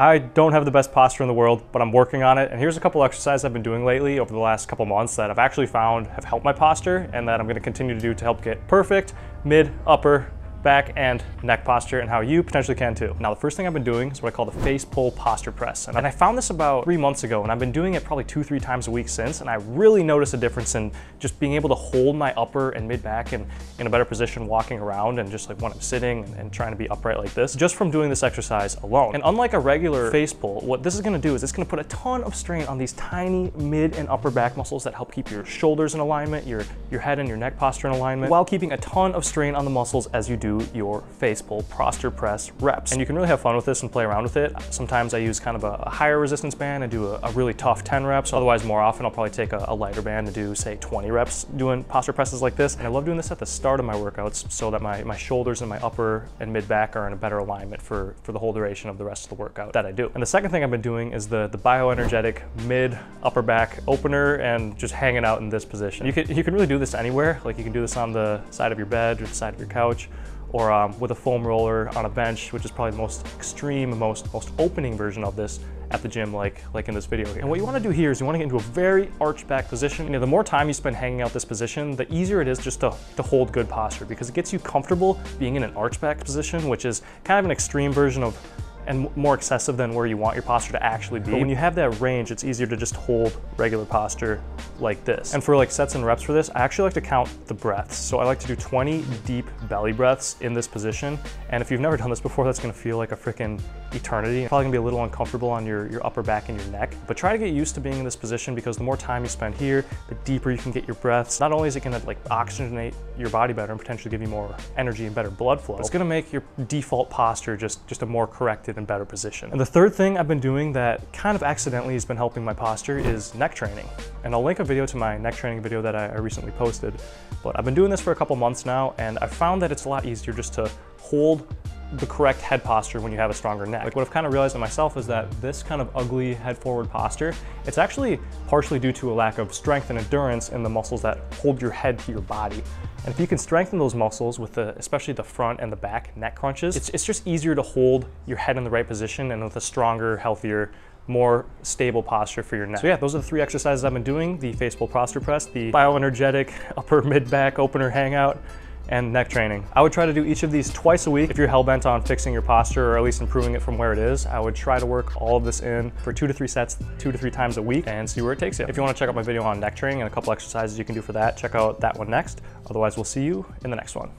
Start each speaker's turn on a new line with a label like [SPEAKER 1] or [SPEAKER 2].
[SPEAKER 1] I don't have the best posture in the world, but I'm working on it. And here's a couple exercises I've been doing lately over the last couple months that I've actually found have helped my posture and that I'm gonna continue to do to help get perfect, mid, upper, back and neck posture and how you potentially can too. Now, the first thing I've been doing is what I call the face pull posture press. And I found this about three months ago and I've been doing it probably two, three times a week since. And I really noticed a difference in just being able to hold my upper and mid back and in a better position walking around and just like when I'm sitting and trying to be upright like this, just from doing this exercise alone. And unlike a regular face pull, what this is gonna do is it's gonna put a ton of strain on these tiny mid and upper back muscles that help keep your shoulders in alignment, your, your head and your neck posture in alignment, while keeping a ton of strain on the muscles as you do your face pull posture press reps. And you can really have fun with this and play around with it. Sometimes I use kind of a, higher resistance band and do a, a, really tough 10 reps. Otherwise, more often, I'll probably take a, a lighter band and do say 20 reps doing posture presses like this. And I love doing this at the start of my workouts so that my, my shoulders and my upper and mid back are in a better alignment for, for the whole duration of the rest of the workout that I do. And the second thing I've been doing is the, the bioenergetic mid upper back opener and just hanging out in this position. You can, you can really do this anywhere. Like you can do this on the side of your bed or the side of your couch or um, with a foam roller on a bench, which is probably the most extreme, most, most opening version of this at the gym like, like in this video here. And what you wanna do here is you wanna get into a very arched back position. You know, the more time you spend hanging out this position, the easier it is just to, to hold good posture because it gets you comfortable being in an arch back position, which is kind of an extreme version of and more excessive than where you want your posture to actually be. But when you have that range, it's easier to just hold regular posture like this. And for like sets and reps for this, I actually like to count the breaths. So I like to do 20 deep belly breaths in this position. And if you've never done this before, that's gonna feel like a freaking eternity. It's probably gonna be a little uncomfortable on your, your upper back and your neck, but try to get used to being in this position because the more time you spend here, the deeper you can get your breaths. Not only is it gonna like oxygenate your body better and potentially give you more energy and better blood flow, it's gonna make your default posture just, just a more corrected and better position. And the third thing I've been doing that kind of accidentally has been helping my posture is neck training. And I'll link a video to my neck training video that I, I recently posted. But I've been doing this for a couple months now and I found that it's a lot easier just to hold the correct head posture when you have a stronger neck. Like what I've kind of realized in myself is that this kind of ugly head forward posture, it's actually partially due to a lack of strength and endurance in the muscles that hold your head to your body. And if you can strengthen those muscles with the, especially the front and the back neck crunches, it's, it's just easier to hold your head in the right position and with a stronger, healthier, more stable posture for your neck. So yeah, those are the three exercises I've been doing, the face pull posture press, the bioenergetic upper mid back opener hangout, and neck training. I would try to do each of these twice a week. If you're hell-bent on fixing your posture or at least improving it from where it is, I would try to work all of this in for two to three sets, two to three times a week and see where it takes you. If you wanna check out my video on neck training and a couple exercises you can do for that, check out that one next. Otherwise, we'll see you in the next one.